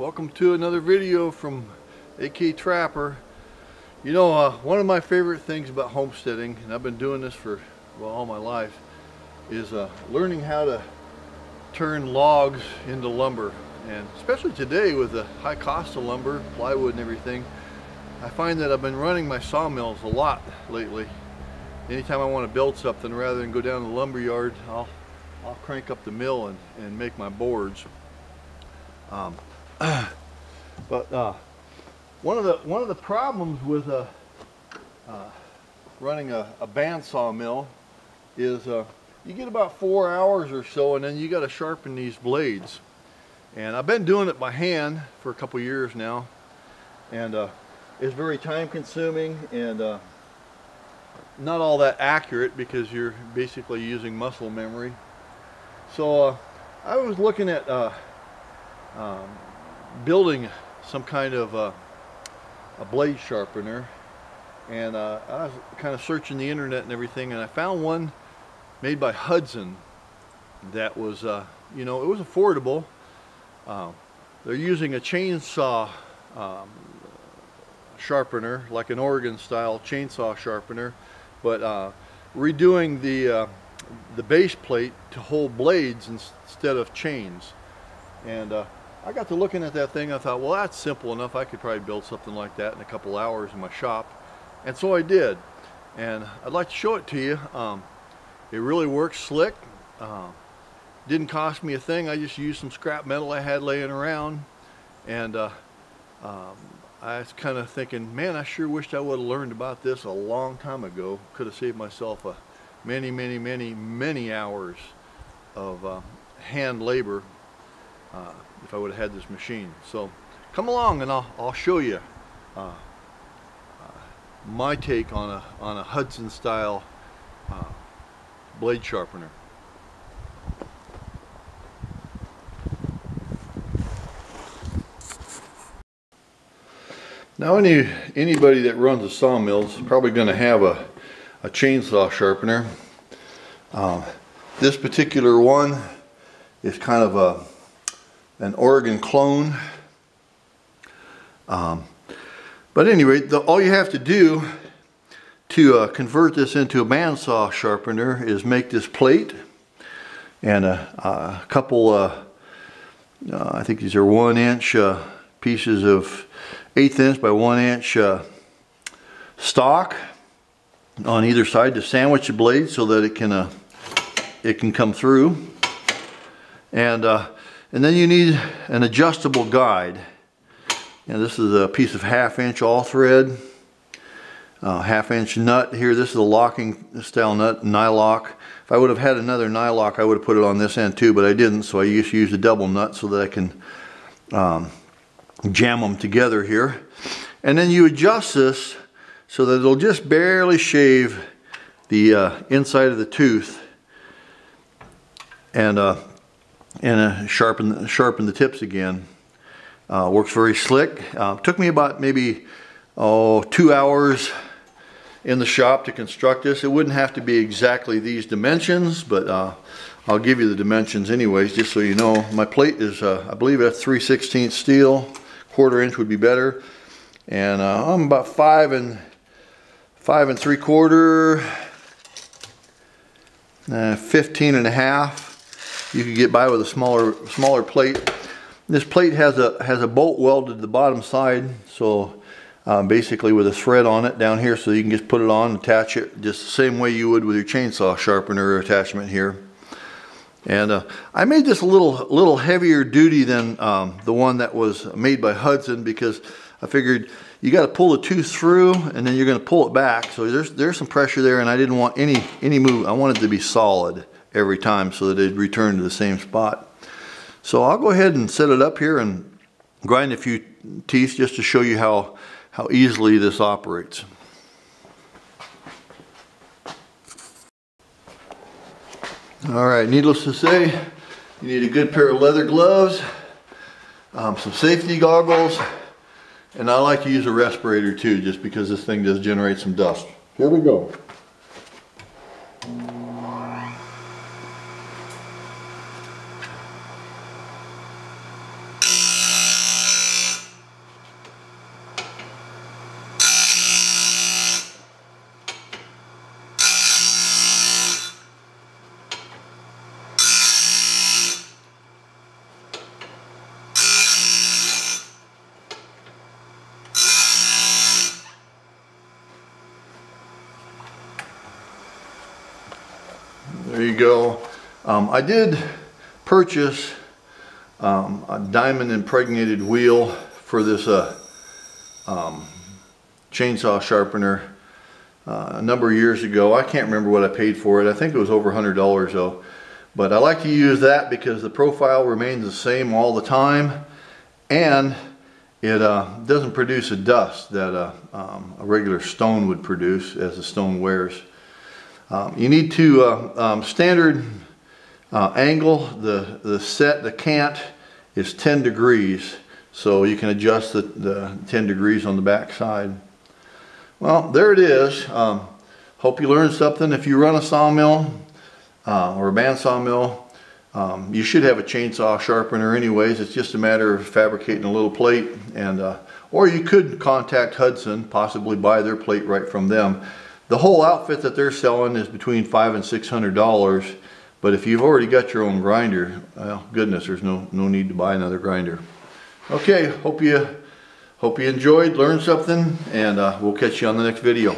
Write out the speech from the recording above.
welcome to another video from AK Trapper. You know, uh, one of my favorite things about homesteading, and I've been doing this for well, all my life, is uh, learning how to turn logs into lumber. And especially today with the high cost of lumber, plywood and everything, I find that I've been running my sawmills a lot lately. Anytime I want to build something, rather than go down to the lumber yard, I'll, I'll crank up the mill and, and make my boards. Um, but uh, one of the one of the problems with uh, uh, running a, a bandsaw mill is uh, you get about four hours or so, and then you got to sharpen these blades. And I've been doing it by hand for a couple years now, and uh, it's very time consuming and uh, not all that accurate because you're basically using muscle memory. So uh, I was looking at um, building some kind of uh, a blade sharpener. And uh, I was kind of searching the internet and everything and I found one made by Hudson that was uh, you know it was affordable. Uh, they're using a chainsaw um, sharpener like an Oregon style chainsaw sharpener but uh, redoing the uh, the base plate to hold blades instead of chains. And I got to looking at that thing I thought well that's simple enough. I could probably build something like that in a couple hours in my shop. And so I did. And I'd like to show it to you. Um, it really works slick. Uh, didn't cost me a thing. I just used some scrap metal I had laying around. And uh, um, I was kind of thinking man I sure wished I would have learned about this a long time ago. Could have saved myself a many many many many hours of uh, hand labor uh, if I would have had this machine. So come along and I'll, I'll show you uh, uh, my take on a, on a Hudson style uh, blade sharpener. Now any anybody that runs a sawmill is probably going to have a, a chainsaw sharpener. Uh, this particular one is kind of a an Oregon clone. Um, but anyway, the, all you have to do to uh, convert this into a bandsaw sharpener is make this plate and a, a couple, uh, uh, I think these are one inch uh, pieces of eighth inch by one inch uh, stock on either side to sandwich the blade so that it can uh, it can come through and and then you need an adjustable guide. And this is a piece of half inch all thread, uh, half inch nut here. This is a locking style nut, nylock. If I would have had another nylock, I would have put it on this end too, but I didn't. So I just used a double nut so that I can um, jam them together here. And then you adjust this so that it'll just barely shave the uh, inside of the tooth. And uh, and uh, sharpen, sharpen the tips again. Uh, works very slick. Uh, took me about maybe oh, two hours in the shop to construct this. It wouldn't have to be exactly these dimensions, but uh, I'll give you the dimensions anyways, just so you know. My plate is, uh, I believe, a 3 16 steel. Quarter inch would be better. And uh, I'm about five and five and three quarter, 15 and a half you could get by with a smaller smaller plate. This plate has a has a bolt welded to the bottom side, so uh, basically with a thread on it down here, so you can just put it on, attach it, just the same way you would with your chainsaw sharpener attachment here. And uh, I made this a little little heavier duty than um, the one that was made by Hudson because I figured you got to pull the tooth through and then you're going to pull it back. So there's there's some pressure there, and I didn't want any any move. I wanted it to be solid every time so that it'd return to the same spot. So I'll go ahead and set it up here and grind a few teeth just to show you how, how easily this operates. All right, needless to say, you need a good pair of leather gloves, um, some safety goggles, and I like to use a respirator too, just because this thing does generate some dust. Here we go. Ago. Um, I did purchase um, a diamond impregnated wheel for this uh, um, chainsaw sharpener uh, a number of years ago. I can't remember what I paid for it. I think it was over $100 though. But I like to use that because the profile remains the same all the time and it uh, doesn't produce a dust that a, um, a, regular stone would produce as the stone wears. Um, you need to uh, um, standard uh, angle the, the set, the cant is 10 degrees so you can adjust the, the 10 degrees on the back side. Well there it is. Um, hope you learned something. If you run a sawmill uh, or a bandsaw mill um, you should have a chainsaw sharpener anyways. It's just a matter of fabricating a little plate and uh, or you could contact Hudson, possibly buy their plate right from them. The whole outfit that they're selling is between five and six hundred dollars. But if you've already got your own grinder, well, goodness, there's no no need to buy another grinder. Okay, hope you hope you enjoyed, learned something, and uh, we'll catch you on the next video.